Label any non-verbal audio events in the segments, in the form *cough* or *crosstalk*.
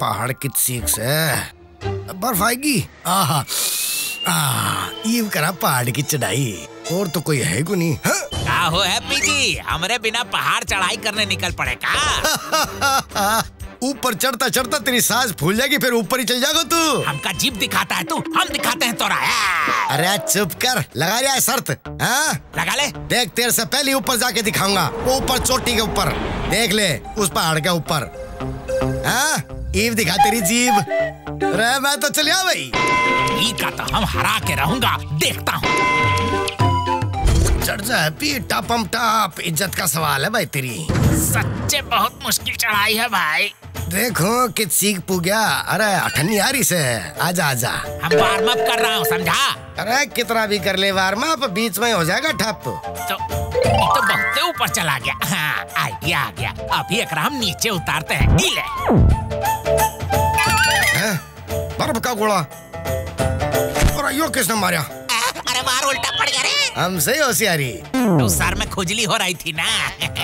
पहाड़ की सीख से। बर्फ़ आएगी आहा आ, करा पहाड़ की चढ़ाई और तो कोई है को नहीं हाँ? का हो हैप्पी जी हमरे बिना पहाड़ चढ़ाई करने निकल पड़े का? *laughs* ऊपर चढ़ता चढ़ता तेरी सांस फूल जाएगी फिर ऊपर ही चल जाएगा तू। हमका जीप दिखाता है तू हम दिखाते हैं तोरा अरे चुप कर लगा रहा है शर्त हाँ? लगा ले। देख तेरे से पहले ऊपर जाके दिखाऊँगा ऊपर चोटी के ऊपर देख ले उस पहाड़ के ऊपर हाँ? ईव दिखा तेरी जीव रह मैं तो चलिया भाई। ई का तो हम हरा के रहूँगा देखता हूँ। चढ़ जा हैप्पी टपम टप। इज़्ज़त का सवाल है भाई तेरी। सच्चे बहुत मुश्किल चढ़ाई है भाई। देखो कि सीख पू गया अरे अठन्नी आ रही से। आजा आजा। हम वार्म अप कर रहा हूँ समझा? अरे कितना भी कर ले वार्म अप बीच में हो जाएगा ठप। तो तो बहुत ऊपर चला गया। हाँ आइडिया आ गया। अभी एक हम नीचे उतारते हैं। ले बर्फ़ का गोला। और यो किसने मारा? आ, अरे बाहर उल्टा पड़ गया हमसे होशियारी। तो सर में खुजली हो रही थी ना।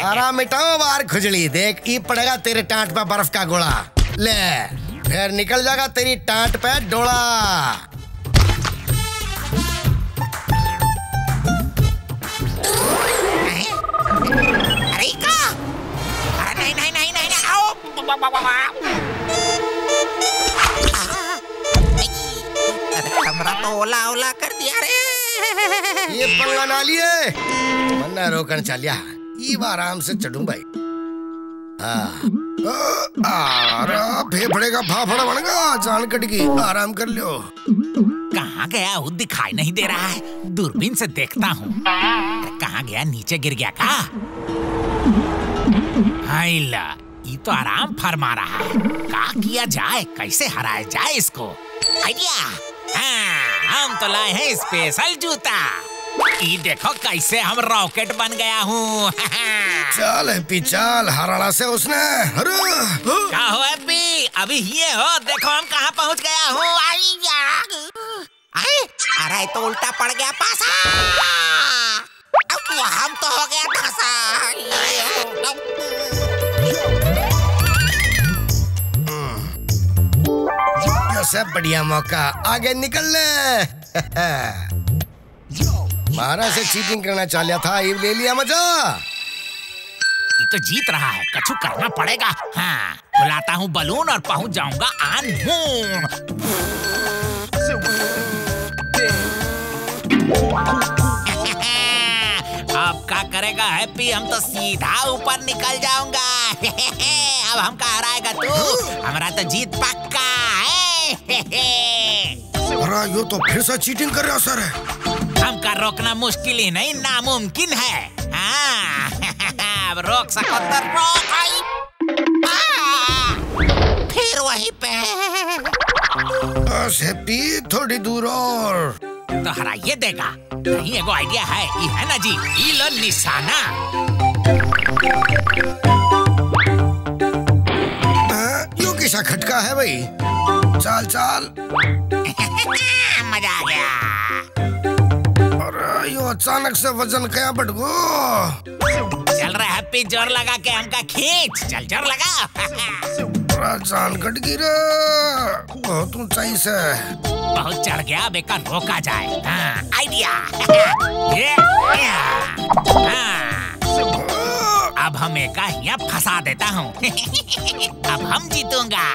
आराम मिटाओ बाहर खुजली देख ई पड़ेगा तेरे टाट पे बर्फ़ का गोला। ले फिर निकल जाएगा तेरी टाट पे डोला। अरे का नहीं नहीं नहीं नहीं नहीं आओ। बा, बा, बा, बा। अरे कमरा तो ओला ओला कर दिया रे। ये पंगा ना लिए मन्ना रोकन चलिया। ई आराम से चढ़ू भाई। हाँ। फेफड़े का फाफड़ा गया जान कट गई। आराम कर लो कहाँ गया? वो दिखाई नहीं दे रहा है। दूरबीन से देखता हूँ। कहाँ गया? नीचे गिर गया का हाय ला ये तो आराम फरमा रहा है। का किया जाए? कैसे हराया जाए इसको? आइडिया! हाँ, हम तो लाए हैं स्पेशल जूता। ये देखो कैसे हम रॉकेट बन गया हूँ। *laughs* चल हैप्पी चल हराना से उसने। क्या हो हैप्पी अभी ये हो देखो हम कहाँ पहुँच गया हूँ। आई अरे तो उल्टा पड़ गया पासा। अब हम तो हो गया धसा। ये बढ़िया मौका। आगे निकल ले महाराज से चीटिंग करना चाह लिया था ये ले लिया मज़ा। ये तो जीत रहा है कछु करना पड़ेगा। हाँ बुलाता हूँ बलून और पहुँच जाऊँगा आन हूँ *laughs* अब क्या करेगा हैप्पी? हम तो सीधा ऊपर निकल जाऊँगा। *laughs* अब हम कहा हराएगा तू? हमारा तो जीत पक्का। अरे यो तो फिर से चीटिंग कर रहा सर है हमका रोकना मुश्किल ही नहीं नामुमकिन है। हाँ। *laughs* अब रोक सको तो रोक आई फिर वहीं पे। हैप्पी थोड़ी दूर और। तो हराइए देगा नहीं एगो आइडिया है ये है ना जी ई लो निशाना। हाँ, यो किसा खटका है भाई? चल चल। *laughs* मज़ा आ गया। अरे यो अचानक से वज़न क्या बढ़ गो चल रहा हैप्पी ज़ोर लगा के हमका खींच। चल ज़ोर लगा। जान कट गई रे बहुत ऊंचाई से। बहुत चढ़ गया एक रोका जाए। हाँ, आइडिया। *laughs* ये, एक यहाँ फंसा देता हूँ *laughs* अब हम जीतूँगा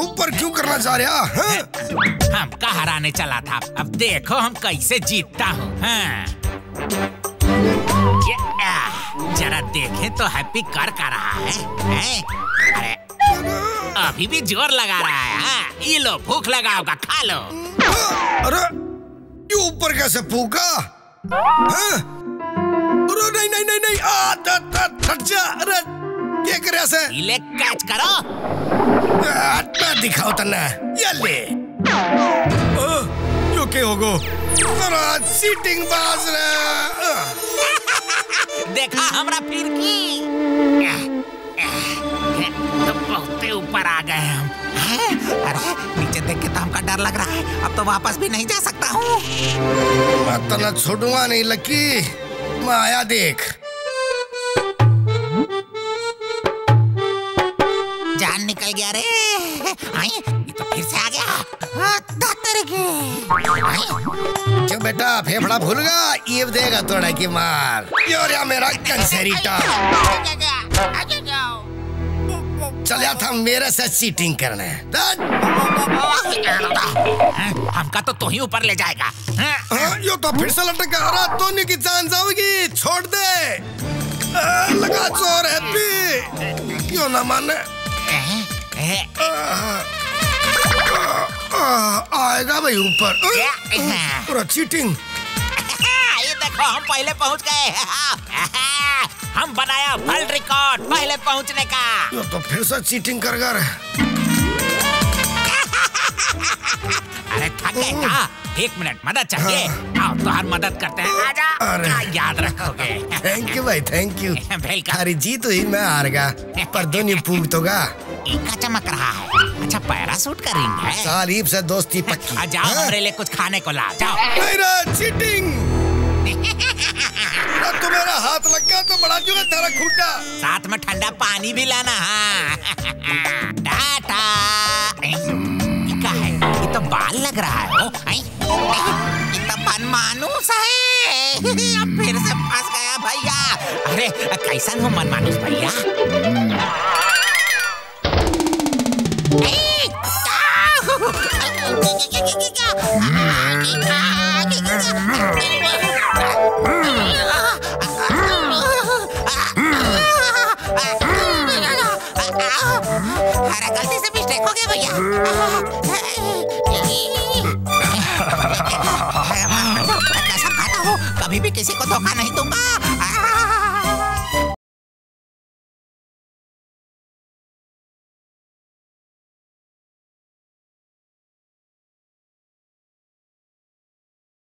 ऊपर क्यों करना चाह रहा हाँ? *laughs* हमका हराने चला था अब देखो हम कैसे जीतता हूँ हाँ। जरा देखें तो हैप्पी कर का रहा है, हैं? अरे अभी भी ज़ोर लगा रहा है हाँ? ये लो भूख लगा होगा खा लो अरे ऊपर कैसे फूका हाँ? अरे नहीं नहीं नहीं नहीं। आ द, द, जा। अरे ये करे ऐसे इले कैच करो। आ, मैं दिखाओ तन्ने। ये ले। आ, यो के होगो अरे सीटिंग बाज रे। देखा हमरा फिर की? तो बहुत ऊपर आ गए हम। अरे नीचे देख के तो हमका डर लग रहा है। अब तो वापस भी नहीं जा सकता हूँ। मैं तना छोड़ूँगा नहीं लकी। मैं आया देख। जान निकल गया रे। आई ये तो फिर से आ गया। हाँ, धत्तर के। क्यों बेटा फेफड़ा भूल गया ये देगा तोड़ा की मार। यो रे मेरा कंसेरी चलिया था मेरे से चीटिंग करने। दट। हाँ, हमका तो तू ही ऊपर ले जाएगा। हाँ, हाँ, यो तो फिर से लटक अरे तो की जान जाओगी। छोड़ दे। आ, लगा चोर हैप्पी यो ना माने। आएगा भाई ऊपर। पूरा चीटिंग ये देखो हम पहले पहुँच गए। हम बनाया वर्ल्ड रिकॉर्ड पहले पहुँचने का। यो तो फिर से चीटिंग कर कर *laughs* अरे थक गए का एक मिनट मदद चाहिए। आओ तो हर मदद करते हैं। आजा अरे। याद रखोगे? थैंक यू भाई थैंक यू वेलकम हरी जीत हुई मैं हार गया। *laughs* पर दोनों पूगतोगा इनका चमक रहा है। अच्छा पैरासूट का रिंग है। से दोस्ती पक्की। *laughs* जाओ हाँ? हमारे लिए कुछ खाने को ला जाओ। नहीं रे चीटिंग तो मेरा हाथ लग गया तो बड़ा जो तेरा खूटा। साथ में ठंडा पानी भी लाना हाँ। टाटा। क्या है? ये तो बाल लग रहा है ये तो मनमानुस है। अब फिर से फंस गया भैया। अरे कैसा हो मनमानुस भैया? ए, अरे गलती से मिस्टेक हो गया भैया कसम खाता हूँ कभी भी किसी को धोखा नहीं दूँगा